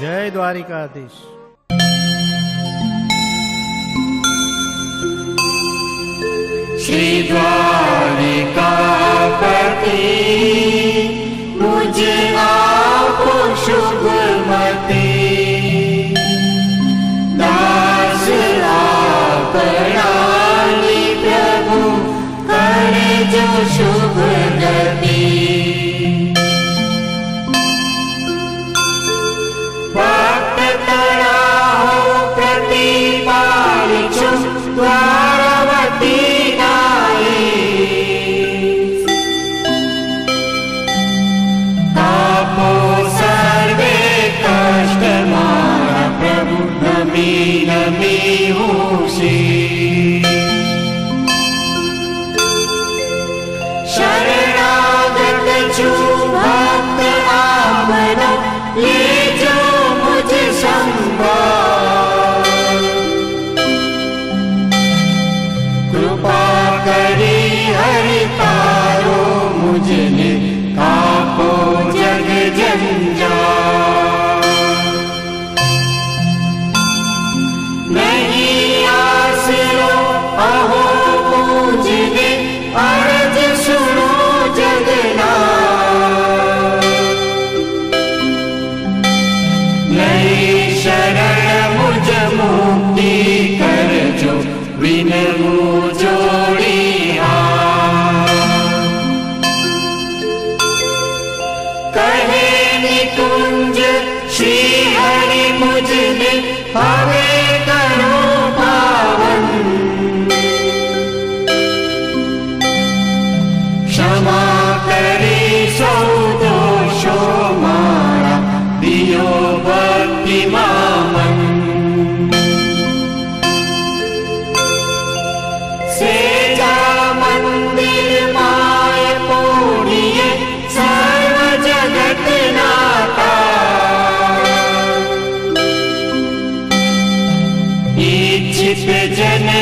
जय द्वारिकाधीश श्री द्वारिकापति मुझे आप शुभ मती दास प्रभु करे जो शुभ गति करी हरि पारो मुझे का कापो जग जग